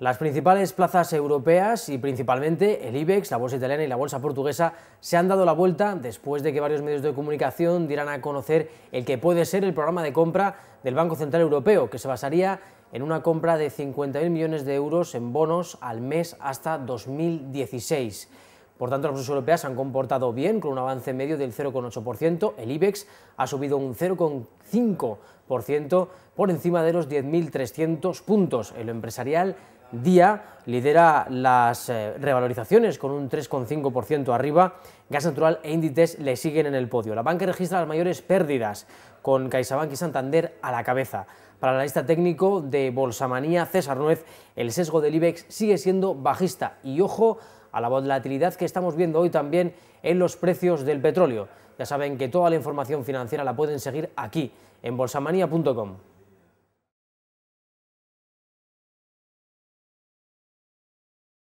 Las principales plazas europeas y principalmente el IBEX, la bolsa italiana y la bolsa portuguesa se han dado la vuelta después de que varios medios de comunicación dieran a conocer el que puede ser el programa de compra del Banco Central Europeo, que se basaría en una compra de 50.000 millones de euros en bonos al mes hasta 2016. Por tanto, las bolsas europeas se han comportado bien, con un avance medio del 0,8%. El IBEX ha subido un 0,5% por encima de los 10.300 puntos. En lo empresarial, Día lidera las eh, revalorizaciones con un 3,5% arriba. Gas Natural e Inditex le siguen en el podio. La banca registra las mayores pérdidas, con CaixaBank y Santander a la cabeza. Para el analista técnico de Bolsamanía, César Nuez, el sesgo del IBEX sigue siendo bajista. Y ojo a la volatilidad que estamos viendo hoy también en los precios del petróleo. Ya saben que toda la información financiera la pueden seguir aquí, en bolsamanía.com.